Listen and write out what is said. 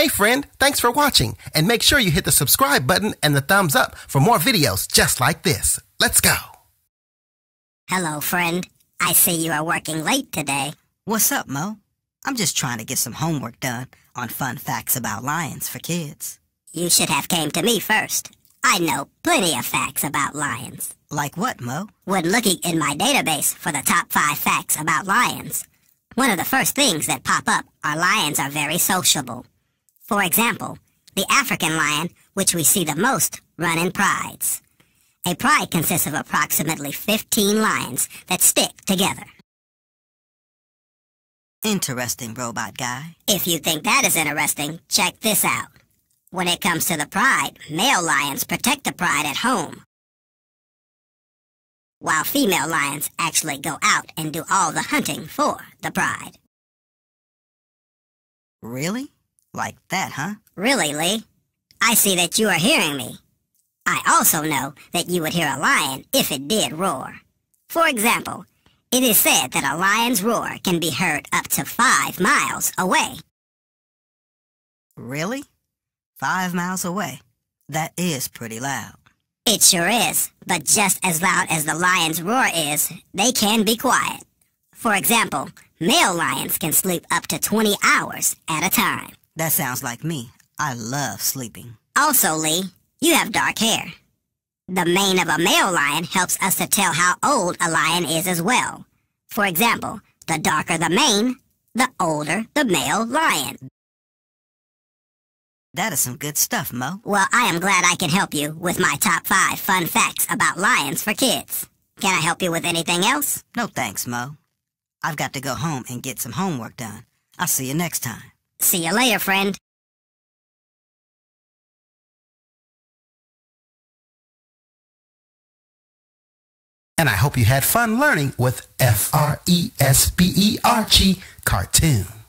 Hey friend, thanks for watching and make sure you hit the subscribe button and the thumbs up for more videos just like this. Let's go. Hello, friend. I see you are working late today. What's up, Moe? I'm just trying to get some homework done on fun facts about lions for kids. You should have came to me first. I know plenty of facts about lions. Like what, Moe? When looking in my database for the top five facts about lions, one of the first things that pop up are lions are very sociable. For example, the African lion, which we see the most, run in prides. A pride consists of approximately 15 lions that stick together. Interesting, robot guy. If you think that is interesting, check this out. When it comes to the pride, male lions protect the pride at home, while female lions actually go out and do all the hunting for the pride. Really? Like that, huh? Really, Lee? I see that you are hearing me. I also know that you would hear a lion if it did roar. For example, it is said that a lion's roar can be heard up to five miles away. Really? Five miles away. That is pretty loud. It sure is, but just as loud as the lion's roar is, they can be quiet. For example, male lions can sleep up to 20 hours at a time. That sounds like me. I love sleeping. Also, Lee, you have dark hair. The mane of a male lion helps us to tell how old a lion is as well. For example, the darker the mane, the older the male lion. That is some good stuff, Moe. Well, I am glad I can help you with my top five fun facts about lions for kids. Can I help you with anything else? No thanks, Moe. I've got to go home and get some homework done. I'll see you next time. See you later, friend. And I hope you had fun learning with F R E S B E R G cartoon.